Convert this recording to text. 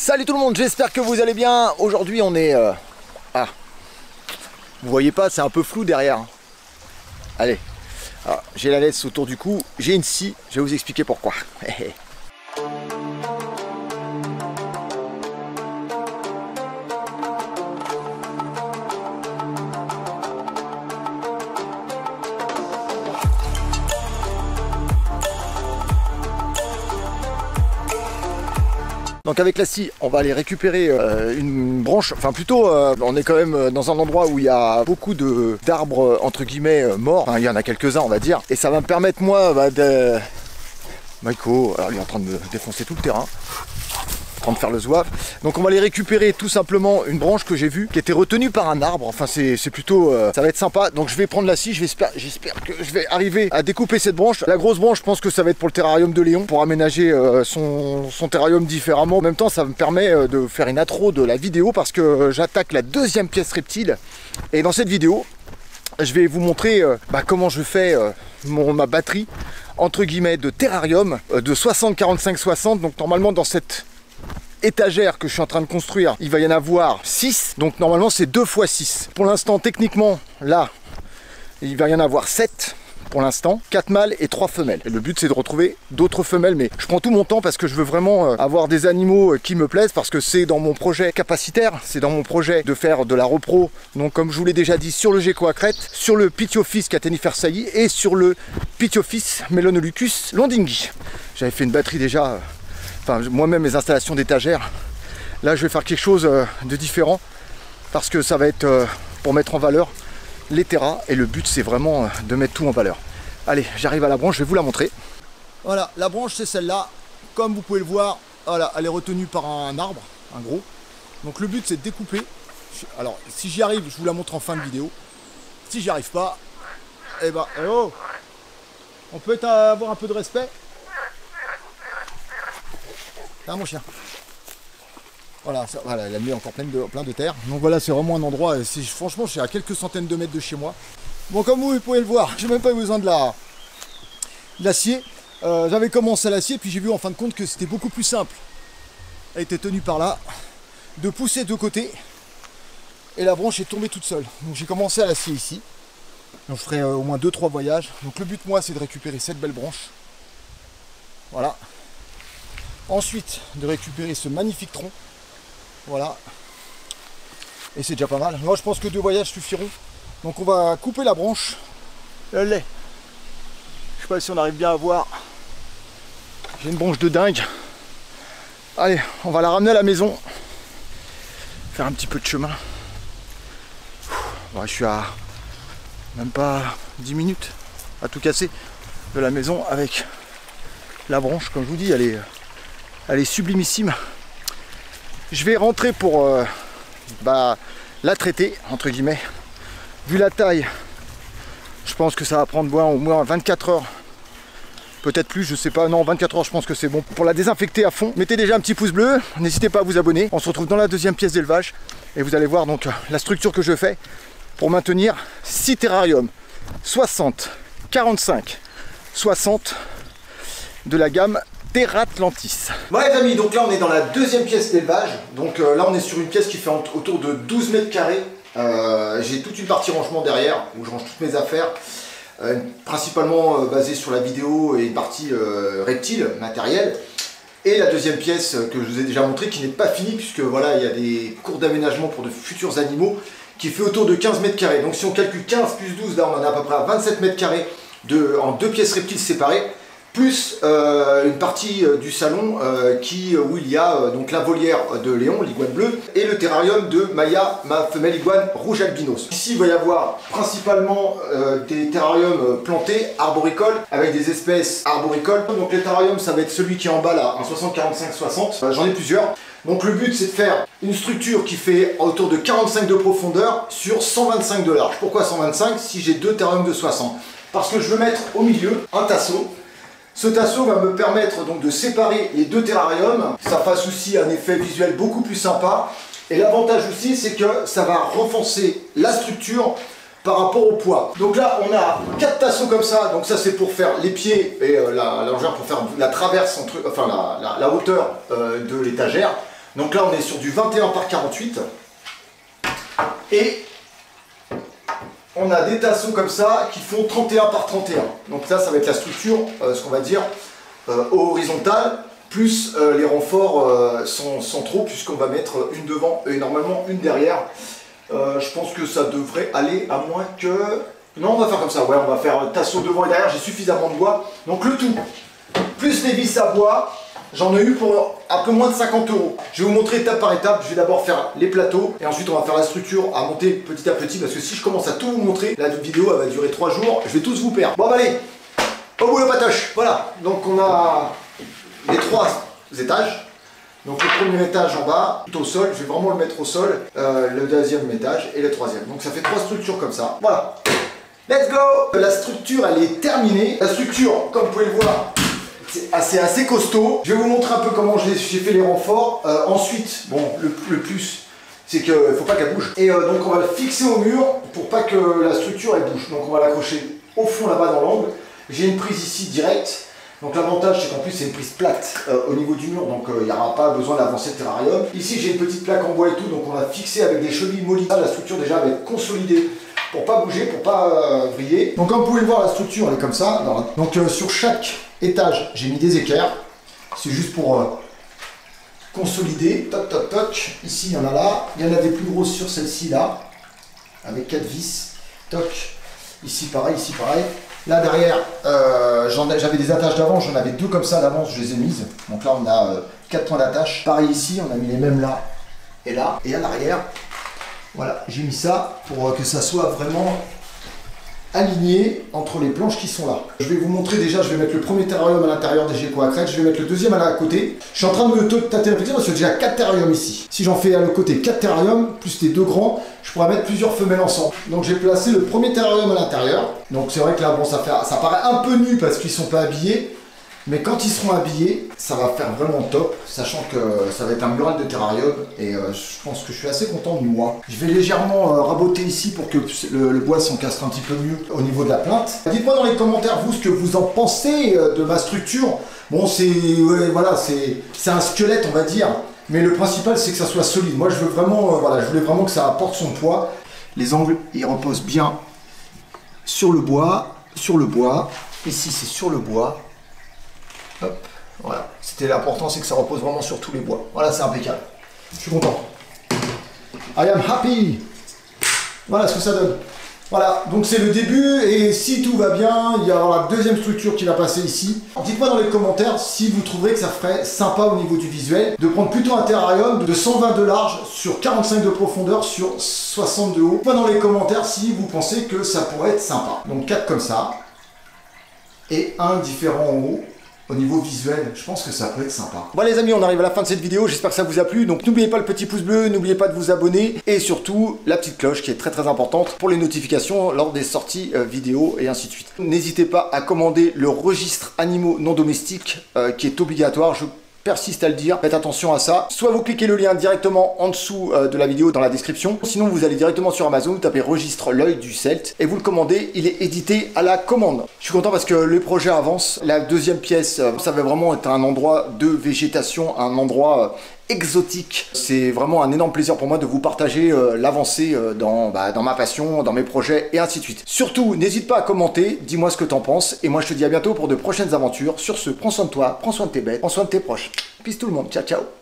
Salut tout le monde, j'espère que vous allez bien. Aujourd'hui on est... euh, Ah, vous voyez pas, c'est un peu flou derrière. Allez, Alors, j'ai la laisse autour du cou, j'ai une scie, je vais vous expliquer pourquoi. Donc avec la scie, on va aller récupérer euh, une branche, enfin plutôt, euh, on est quand même euh, dans un endroit où il y a beaucoup de- d'arbres entre guillemets morts, il y en a quelques-uns on va dire, et ça va me permettre moi bah, de... Maiko, alors il est en train de me défoncer tout le terrain, de faire le zouave. Donc on va aller récupérer tout simplement une branche que j'ai vue, qui était retenue par un arbre, enfin c'est plutôt, euh, ça va être sympa. Donc je vais prendre la scie, j'espère que je vais arriver à découper cette branche. La grosse branche, je pense que ça va être pour le terrarium de Léon, pour aménager euh, son, terrarium différemment. En même temps, ça me permet euh, de faire une intro de la vidéo parce que j'attaque la deuxième pièce reptile. Et dans cette vidéo, je vais vous montrer bah, comment je fais mon, ma batterie entre guillemets de terrarium de 60 45 60 donc normalement dans cette étagère que je suis en train de construire. Il va y en avoir 6 donc normalement c'est 2 fois 6 pour l'instant techniquement là il va y en avoir 7 pour l'instant, 4 mâles et 3 femelles. Et le but c'est de retrouver d'autres femelles, mais je prends tout mon temps parce que je veux vraiment euh, avoir des animaux euh, qui me plaisent, parce que c'est dans mon projet capacitaire, c'est dans mon projet de faire de la repro, donc comme je vous l'ai déjà dit, sur le gecko à crête, sur le Pitiophis catennifer sailly et sur le Pitiophis melonolucus londingui. J'avais fait une batterie déjà, euh, moi-même mes installations d'étagères. Là je vais faire quelque chose euh, de différent, parce que ça va être euh, pour mettre en valeur les terras et le but c'est vraiment euh, de mettre tout en valeur. Allez, j'arrive à la branche, je vais vous la montrer. Voilà, la branche c'est celle-là. Comme vous pouvez le voir, voilà, elle est retenue par un arbre, un gros. Donc le but c'est de découper. Alors si j'y arrive, je vous la montre en fin de vidéo. Si j'y arrive pas, eh ben, oh On peut avoir un peu de respect Hein mon chien voilà, ça, voilà, elle a mis encore plein de, plein de terre. Donc voilà, c'est vraiment un endroit, euh, franchement, je suis à quelques centaines de mètres de chez moi. Bon, comme vous, pouvez le voir, j'ai même pas eu besoin de la, l'acier. Euh, j'avais commencé à l'acier, puis j'ai vu en fin de compte que c'était beaucoup plus simple. Elle était tenue par là, de pousser de côté, et la branche est tombée toute seule. Donc j'ai commencé à l'acier ici. Donc je ferai euh, au moins 2-3 voyages. Donc le but, moi, c'est de récupérer cette belle branche. Voilà. Ensuite, de récupérer ce magnifique tronc. Voilà. Et c'est déjà pas mal. Moi je pense que deux voyages suffiront. Donc on va couper la branche. Le lait. Je sais pas si on arrive bien à voir. J'ai une branche de dingue. Allez, on va la ramener à la maison. Faire un petit peu de chemin. Je suis à même pas 10 minutes à tout casser de la maison avec la branche. Comme je vous dis, elle est, elle est sublimissime. Je vais rentrer pour euh, bah, la traiter entre guillemets. Vu la taille je pense que ça va prendre au moins 24 heures. Peut-être plus je sais pas. Non 24 heures je pense que c'est bon. Pour la désinfecter à fond mettez déjà un petit pouce bleu. N'hésitez pas à vous abonner. On se retrouve dans la deuxième pièce d'élevage. Et vous allez voir donc euh, la structure que je fais pour maintenir 6 terrariums. 60 45 60 de la gamme Terratlantis. Bon les amis, donc là on est dans la deuxième pièce d'élevage. Donc euh, là on est sur une pièce qui fait autour de 12 mètres carrés. Euh, J'ai toute une partie rangement derrière où je range toutes mes affaires. Euh, principalement basée sur la vidéo et une partie reptile, matériel. Et la deuxième pièce que je vous ai déjà montré qui n'est pas finie puisque voilà il y a des cours d'aménagement pour de futurs animaux qui fait autour de 15 mètres carrés. Donc si on calcule 15 plus 12, là on en a à peu près à 27 mètres carrés de, en deux pièces reptiles séparées plus euh, une partie euh, du salon euh, qui, où il y a donc la volière de Léon, l'iguane bleue, et le terrarium de Maya, ma femelle iguane rouge albinos. Ici, il va y avoir principalement des terrariums plantés, arboricoles, avec des espèces arboricoles. Donc les terrariums, ça va être celui qui est en bas là, un 60-45-60. Euh, J'en ai plusieurs. Donc le but, c'est de faire une structure qui fait autour de 45 de profondeur sur 125 de large. Pourquoi 125 si j'ai deux terrariums de 60 Parce que je veux mettre au milieu un tasseau ce tasseau va me permettre donc de séparer les deux terrariums. Ça fasse aussi un effet visuel beaucoup plus sympa. Et l'avantage aussi, c'est que ça va renforcer la structure par rapport au poids. Donc là, on a quatre tasseaux comme ça. Donc ça, c'est pour faire les pieds et euh, la, la pour faire la traverse entre, enfin la hauteur euh, de l'étagère. Donc là, on est sur du 21 par 48. Et on a des tasseaux comme ça qui font 31 par 31. Donc là, ça va être la structure, euh, ce qu'on va dire, euh, horizontale, plus euh, les renforts sont centraux, puisqu'on va mettre une devant et normalement une derrière. je pense que ça devrait aller à moins que... Non, on va faire comme ça, ouais, on va faire tasseau devant et derrière, j'ai suffisamment de bois. Donc le tout, plus les vis à bois, J'en ai eu pour un peu moins de 50 euros. Je vais vous montrer étape par étape. Je vais d'abord faire les plateaux et ensuite on va faire la structure à monter petit à petit parce que si je commence à tout vous montrer, la vidéo va durer 3 jours, je vais tous vous perdre. Bon bah allez, au bout le patoche. Voilà, donc on a les trois étages. Donc le premier étage en bas, tout au sol, je vais vraiment le mettre au sol, euh, le deuxième étage et le troisième. Donc ça fait trois structures comme ça. Voilà. Let's go La structure elle est terminée. La structure, comme vous pouvez le voir, c'est assez, assez, costaud. Je vais vous montrer un peu comment j'ai fait les renforts. Euh, ensuite, bon, le, plus, c'est qu'il ne faut pas qu'elle bouge. Et euh, donc on va le fixer au mur pour pas que la structure elle bouge. Donc on va l'accrocher au fond là-bas dans l'angle. J'ai une prise ici directe. Donc l'avantage c'est qu'en plus c'est une prise plate euh, au niveau du mur, donc il n'y aura pas besoin d'avancer le terrarium. Ici j'ai une petite plaque en bois et tout, donc on va fixer avec des chevilles mollies. La structure déjà va être consolidée pour pas bouger, pour pas vriller. Donc comme vous pouvez le voir, la structure elle est comme ça. Donc sur chaque étage, j'ai mis des équerres. C'est juste pour euh, consolider. Toc, toc, toc. Ici, il y en a là. Il y en a des plus grosses sur celle-ci, là. Avec quatre vis. Toc. Ici, pareil. Ici, pareil. Là, derrière, euh, j'avais des attaches d'avant. J'en avais deux comme ça d'avance. Je les ai mises. Donc là, on a euh, quatre points d'attache. Pareil ici, on a mis les mêmes là et là. Et à l'arrière, voilà, j'ai mis ça pour que ça soit vraiment aligné entre les planches qui sont là. Je vais vous montrer déjà, je vais mettre le premier terrarium à l'intérieur des geckos à crête, je vais mettre le deuxième à la côté. Je suis en train de me tâter parce que j'ai déjà 4 terrariums ici. Si j'en fais à le côté 4 terrariums, plus les deux grands, je pourrais mettre plusieurs femelles ensemble. Donc j'ai placé le premier terrarium à l'intérieur. Donc c'est vrai que là, bon, ça, fait, ça paraît un peu nu parce qu'ils sont pas habillés. Mais quand ils seront habillés, ça va faire vraiment top, sachant que ça va être un mural de terrarium et euh, je pense que je suis assez content de moi. Je vais légèrement euh, raboter ici pour que le, bois s'encastre un petit peu mieux au niveau de la plainte. Dites-moi dans les commentaires vous ce que vous en pensez euh, de ma structure. Bon c'est voilà c'est un squelette on va dire, mais le principal c'est que ça soit solide. Moi je veux vraiment voilà je voulais vraiment que ça apporte son poids. Les angles ils reposent bien sur le bois, sur le bois. Ici c'est sur le bois Hop, voilà. C'était l'important, c'est que ça repose vraiment sur tous les bois. Voilà, c'est impeccable. Je suis content. I am happy. Voilà ce que ça donne. Voilà, donc c'est le début et si tout va bien, il y aura la deuxième structure qui va passer ici. Dites-moi dans les commentaires si vous trouverez que ça ferait sympa au niveau du visuel de prendre plutôt un terrarium de 120 de large sur 45 de profondeur sur 60 de haut. Dites-moi dans les commentaires si vous pensez que ça pourrait être sympa. Donc 4 comme ça et un différent en haut au niveau visuel, je pense que ça peut être sympa. Bon les amis, on arrive à la fin de cette vidéo, j'espère que ça vous a plu. Donc n'oubliez pas le petit pouce bleu, n'oubliez pas de vous abonner et surtout la petite cloche qui est très très importante pour les notifications lors des sorties euh, vidéo et ainsi de suite. N'hésitez pas à commander le registre animaux non domestiques euh, qui est obligatoire. Persiste à le dire, faites attention à ça. Soit vous cliquez le lien directement en dessous euh, de la vidéo dans la description, sinon vous allez directement sur Amazon, vous tapez registre l'œil du Celt et vous le commandez, il est édité à la commande. Je suis content parce que le projet avance. La deuxième pièce, euh, ça va vraiment être un endroit de végétation, un endroit euh, exotique. C'est vraiment un énorme plaisir pour moi de vous partager euh, l'avancée euh, dans, bah, dans ma passion, dans mes projets et ainsi de suite. Surtout, n'hésite pas à commenter, dis-moi ce que t'en penses et moi je te dis à bientôt pour de prochaines aventures. Sur ce, prends soin de toi, prends soin de tes bêtes, prends soin de tes proches. Peace tout le monde, ciao ciao